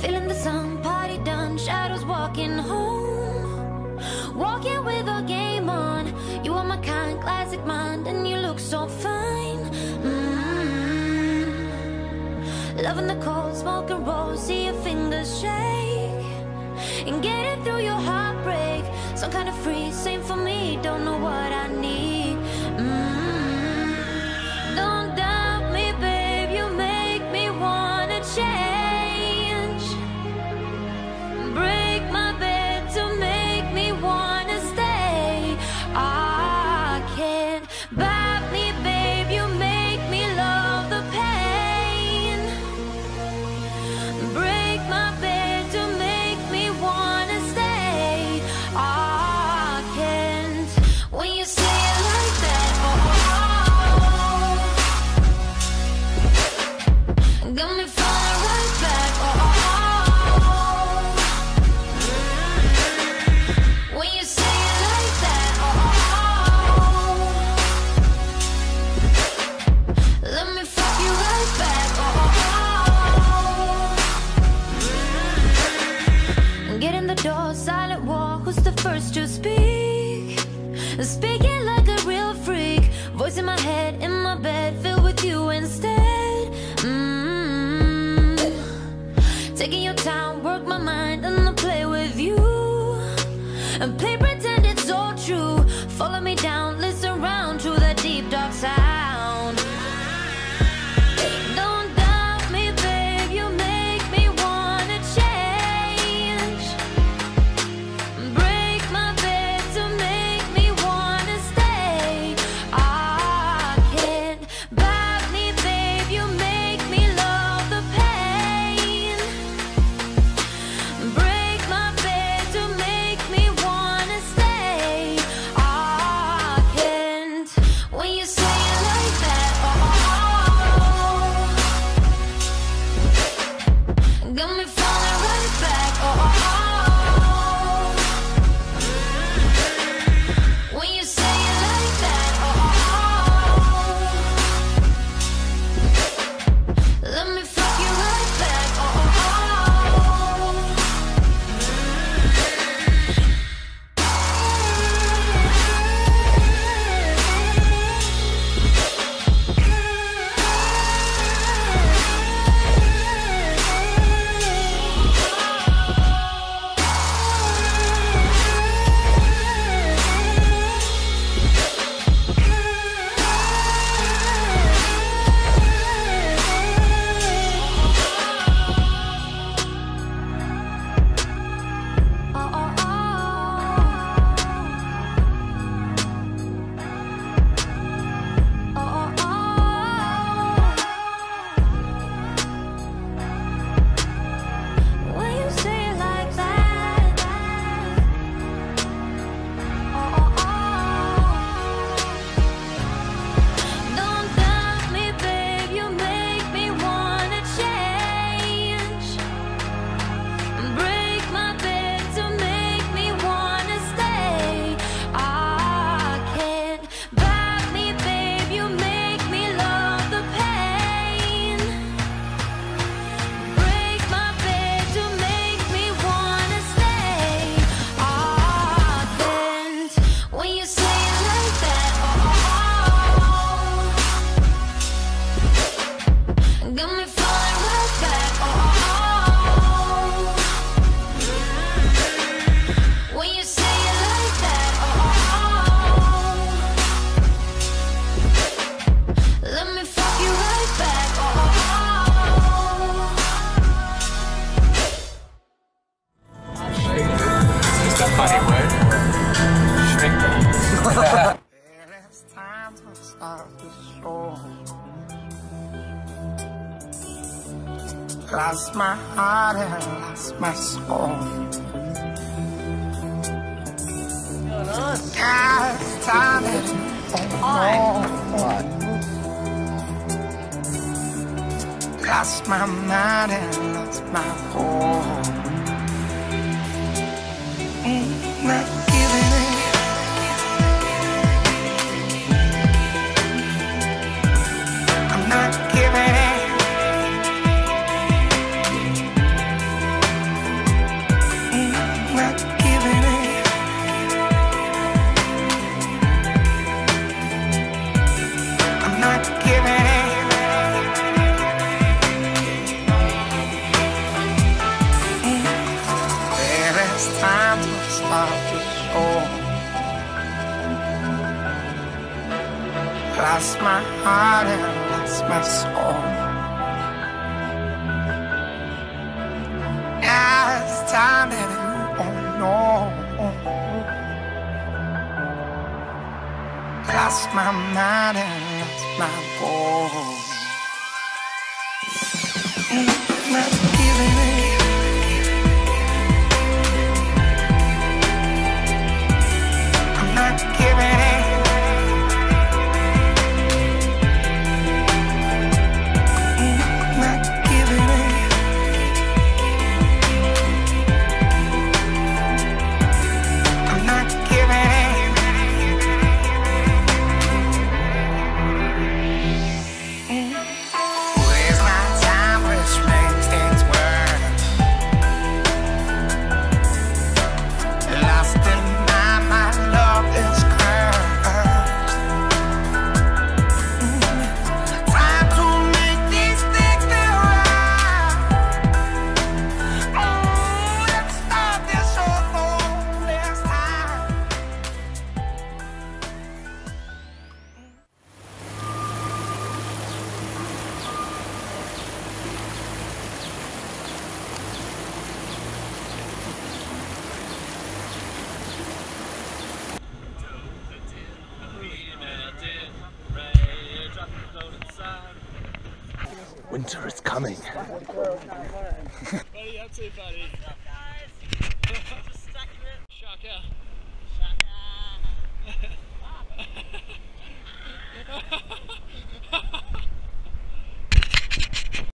Feeling the sun, party done, shadows walking home. Walking with a game on. You are my kind, classic mind, and you look so fine. Mm. Loving the cold, smoking roll, see your fingers shake. And getting through your heartbreak. Some kind of free, same for me, don't know what I need. Can't door, silent war. Who's the first to speak? Speaking like a real freak. Voice in my head, in my bed, filled with you instead. Mm. Taking your time, work my mind, and I play with you. And play pretend it's all true. Follow me down, Lost my heart and lost my soul. God, time to Lost my mind and lost my home. Mm, Not Lost my heart and lost my soul. Now it's time that you won't know. Lost my mind and lost my voice. Mm, not giving it. Winter is coming.